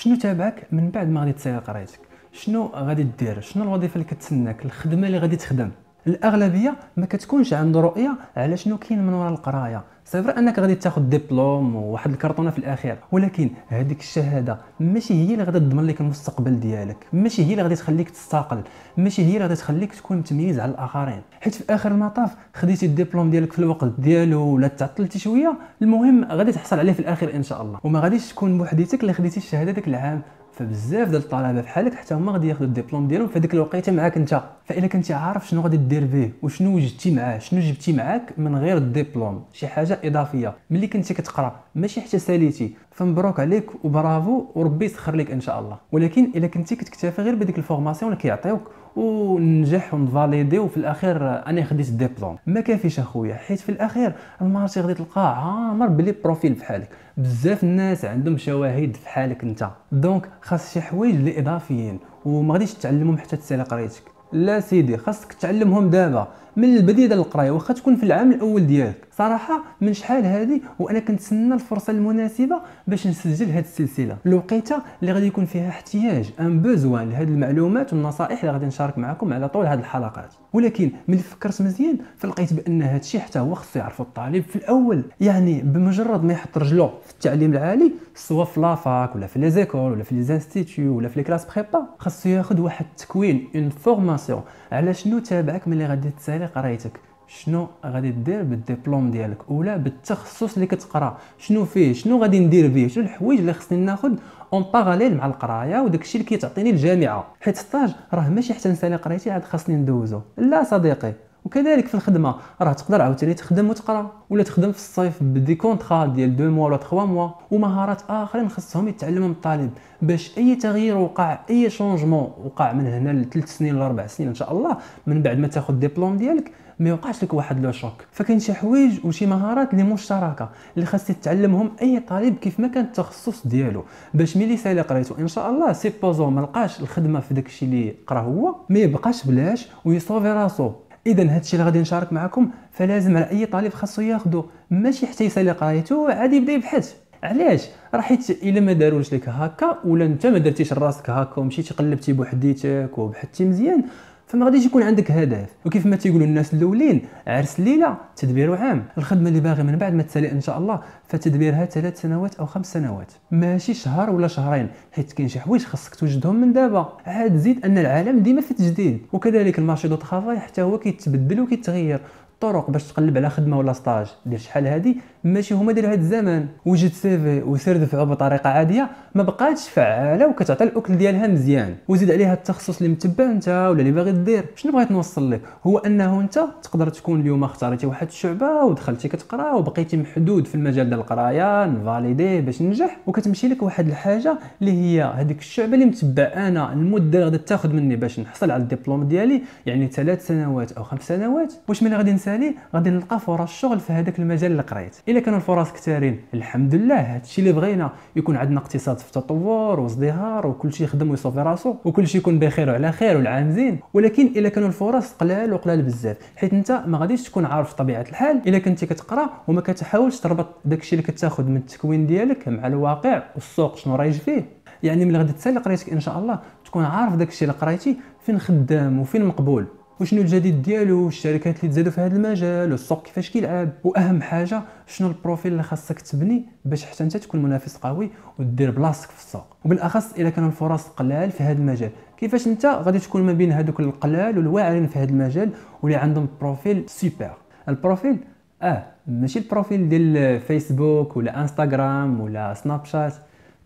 شنو تابعك من بعد ما غادي تسالي قرايتك؟ شنو غادي دير؟ شنو الوظيفة اللي كتسناك؟ الخدمة اللي غادي تخدم؟ الأغلبية ما كتكونش عنده رؤية على شنو كاين من وراء القراية. صافي أنك غادي تاخذ ديبلوم وواحد الكرتونة في الأخير ولكن هذيك الشهادة ماشي هي اللي غادي تضمن لك المستقبل ديالك ماشي هي اللي غادي تخليك تستقل ماشي هي اللي غادي تخليك تكون متميز على الآخرين. حيت في آخر المطاف خديتي الدبلوم ديالك في الوقت ديالو ولا تعطلتي شوية المهم غادي تحصل عليه في الآخر إن شاء الله. وما غاديش تكون بوحديتك اللي خديتي الشهادة ديك العام. فبزاف ديال الطلبة بحالك حتى هما غادي ياخذوا الدبلوم ديالهم في هذيك الوقيتة معاك انت. فاذا كنتي عارف شنو غادي دير به وشنو وجدتي معاه شنو جبتي معاك من غير الدبلوم شي حاجة إضافية. ملي كنتي كتقرأ ماشي حتى ساليتي. فمبروك عليك وبرافو وربي يسخر لك إن شاء الله. ولكن اذا كنتي كتكتفي غير بديك ال formation اللي كيعطيوك وننجح ون valider وفي الأخير أنا خديت الدبلوم. ما كافيش أخويا حيت في الأخير ال marché غادي تلقاه عامر ب les profils بحالك بزاف الناس عندهم شواهد في حالك أنت. donc خاص شي حوايج اللي إضافيين وما غاديش تعلمهم حتى تسالي قرايتك لا سيدي خاصك تعلمهم دابا. من البدايه القراية واخا تكون في العام الأول ديالك. صراحة من شحال هذه وأنا كنتسنى الفرصة المناسبة باش نسجل هذه السلسلة. الوقيته اللي غادي يكون فيها احتياج un besoin لهذه المعلومات والنصائح اللي غادي نشارك معكم على طول هذه الحلقات. ولكن ملي فكرت مزيان فلقيت بأن هذا الشيء حتى هو خصو يعرفو الطالب في الأول. يعني بمجرد ما يحط رجلو في التعليم العالي سواء في la fac ولا في les écoles ولا في les instituts ولا في les classes prépas خاصو ياخذ واحد التكوين une formation على شنو تابعك ملي غادي تسالي قرايتك؟ شنو غادي دير بالدبلوم ديالك؟ ولا بالتخصص اللي كتقرا. شنو فيه؟ شنو غادي ندير به شنو الحوايج اللي خصني ناخذ en parallèle مع القراية وداك الشيء اللي كيتعطيني الجامعة؟ حيت stage راه ماشي حتى نسالي قرايتي عاد خاصني ندوزو. لا صديقي. وكذلك في الخدمة. راه تقدر عاوتاني تخدم وتقرا ولا تخدم في الصيف ب des contrats ديال deux mois ولا 3 mois ومهارات آخرين خصهم يتعلمهم الطالب باش أي تغيير وقع أي شونجمون وقع من هنا لثلاث سنين ولا أربع سنين إن شاء الله من بعد ما تاخذ الدبلوم ديالك ما يوقعش لك واحد لو شوك فكاين شي حوايج وشي مهارات اللي مشتركة اللي خاص يتعلمهم أي طالب كيف ما كان التخصص ديالو. باش ملي سالي قريتو إن شاء الله سيبوزو ما لقاش الخدمة في داكشي اللي قرا هو ما يبقاش بلاش ويصوفي راسو. اذا هادشي اللي غادي نشارك معكم فلازم على أي طالب خاصو ياخذو ماشي حتى يسالي قرايته عادي يبدأ يبحث. علاش؟ راه حيت إلا ما داروش لك هكا ولا أنت ما درتيش راسك هكا ومشيتي قلبتي بوحديتك وبحثتي مزيان فما غاديش يكون عندك هدف. وكيف ما تيقولوا الناس الأولين عرس ليلة تدبير عام. الخدمة اللي باغي من بعد ما تسالي إن شاء الله فتدبيرها ثلاث سنوات أو خمس سنوات. ماشي شهر ولا شهرين حيت كاين شي حوايج خاصك توجدهم من دابا. عاد زيد أن العالم ديما في تجديد وكذلك ال marché du travail حتى هو كيتبدل وكيتغير. الطرق باش تقلب على خدمة ولا stage ديال شحال هادي؟ ماشي هما ديال هاد الزمان وجد CV وسير دفعو بطريقة عادية ما بقاتش فعالة وكتعطي الأكل ديالها مزيان. وزيد عليها التخصص اللي متبع انت ولا اللي باغي دير. شنو بغيت نوصل لك؟ هو أنه انت تقدر تكون اليوم اختاريتي واحد الشعبة ودخلتي كتقرأ وبقيتي محدود في المجال ديال القراية ن valider باش ننجح وكتمشي لك واحد الحاجة اللي هي هذيك الشعبة اللي متبع أنا. المدة اللي غادي تاخذ مني باش نحصل على الدبلوم ديالي يعني ثلاث سنوات أو خمس سنوات. واش ملي غادي نسالي غادي نلقى فرص الشغل في هذاك المجال اللي قريت. إلا كانوا الفرص كثارين الحمد لله هادشي اللي بغينا يكون عندنا اقتصاد في التطور وازدهار وكل شيء يخدم وي sauver راسو وكل شيء يكون بخير وعلى خير والعام زين ولكن إلا كانوا الفرص قلال وقلال بزاف حيت أنت ما غاديش تكون عارف طبيعة الحال. إلا كنتي كتقرأ وما كتحاولش تربط داكشي اللي كتاخذ من التكوين ديالك مع الواقع والسوق شنو رايج فيه. يعني ملي غادي تسالي قريتك إن شاء الله تكون عارف داكشي اللي قريتي فين خدام وفين مقبول. وشنو الجديد ديالو؟ الشركات اللي تزادوا في هذا المجال؟ والسوق كيفاش كيلعب؟ وأهم حاجة شنو ال profil اللي خاصك تبني باش حتى أنت تكون منافس قوي ودير بلاصتك في السوق؟ وبالأخص اذا كانوا الفرص قلال في هذا المجال. كيفاش أنت غادي تكون ما بين هذوك القلال والواعرين في هذا المجال واللي عندهم profil super؟ ال profil آه ماشي ال profil ديال فيسبوك ولا إنستغرام ولا سناب شات.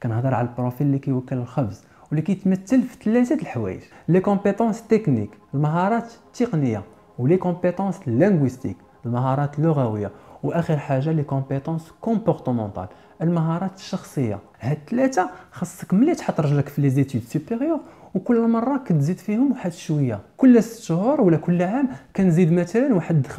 كنهضر على ال profil اللي كيوكل الخبز. واللي كيتمثل في ثلاثة الحوايج. les compétences techniques المهارات التقنية و les compétences linguistiques المهارات اللغوية وآخر حاجة les compétences comportementales المهارات الشخصية. هاد الثلاثه خاصك ملي تحط رجلك في les études supérieures وكل مرة كتزيد فيهم واحد شوية. كل ست شهور ولا كل عام كنزيد مثلا واحد 15%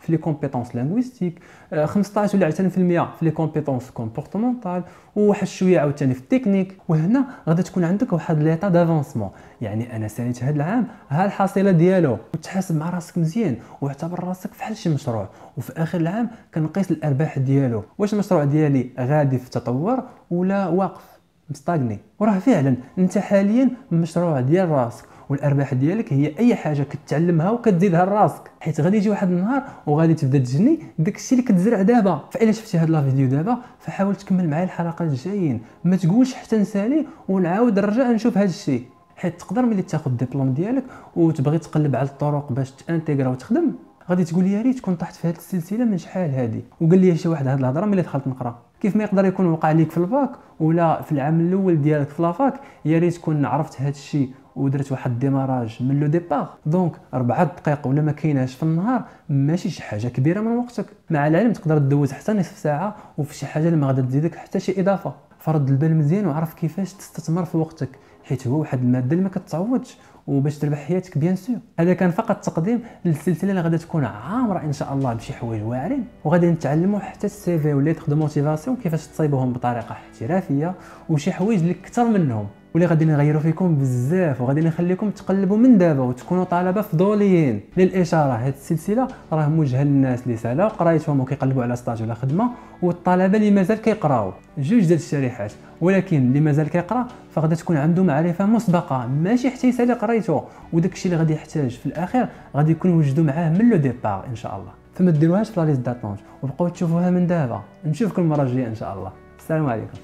في les compétences linguistiques 15 ولا 20% في les compétences comportementales وواحد شوية عاوتاني في التكنيك. وهنا غادي تكون عندك واحد l'état d'avancement يعني أنا ساليت هذا العام ها الحصيلة ديالو وتحاسب مع راسك مزيان واعتبر راسك فحال شي مشروع. وفي آخر العام كنقيس الأرباح ديالو. واش المشروع ديالي غادي في التطور ولا واقف؟ مستاغني. وراه فعلا انت حاليا مشروع ديال راسك والأرباح ديالك هي أي حاجة كتعلمها وكتزيدها لراسك. حيت غادي يجي واحد النهار وغادي تبدا تجني داك الشيء اللي كتزرع دابا. فإلا شفتي هاد لا فيديو دابا فحاول تكمل معايا الحلقات الجايين. ما تقولش حتى نسالي ونعاود نرجع نشوف هاد الشيء حيت تقدر ملي تاخذ الدبلوم ديالك وتبغي تقلب على الطرق باش ت intégrer وتخدم غادي تقول يا ريت كنت طحت في هذه السلسلة من شحال هذه وقال لي شي واحد هاد الهضرة ملي دخلت نقرا. كيف ما يقدر يكون وقع ليك في ال fac ولا في العام الأول ديالك في la fac يا ريت كون عرفت هذا الشيء ودرت واحد ال démarrage من le départ. donc أربعة دقائق ولا ما كايناش في النهار ماشي شي حاجة كبيرة من وقتك. مع العلم تقدر تدوز حتى نصف ساعة وفي شي حاجة اللي ما غادي تزيدك حتى شي إضافة. فرد البال مزيان وعرف كيفاش تستثمر في وقتك. حيت هو واحد المادة اللي ما كتعوضش وباش تربح حياتك bien sûr. هذا كان فقط تقديم للسلسلة اللي غادي تكون عامرة إن شاء الله بشي حوايج واعرين. وغادي نتعلموا حتى ال CV و lettre de motivation كيفاش تصايبوهم بطريقة احترافية وشي حوايج اللي كثر منهم. واللي غادي نغيروا فيكم بزاف وغادي نخليكم تقلبوا من دابا وتكونوا طلبه فضوليين. للإشارة هذه السلسلة راه موجهة للناس اللي سالا قرايتهم وكيقلبوا على stage ولا خدمة والطلبة اللي مازال كيقراو. جوج ديال الشريحات ولكن اللي مازال كيقرا فغادي تكون عنده معرفة مسبقة. ماشي حتى يسالي قريته وداك الشيء اللي غادي يحتاج في الأخير غادي يكون وجدوا معاه من لو ديبار إن شاء الله. فما ديروهاش في لا ليست داتونج وبقاو تشوفوها من دابا. نشوفكم المره الجايه إن شاء الله. السلام عليكم.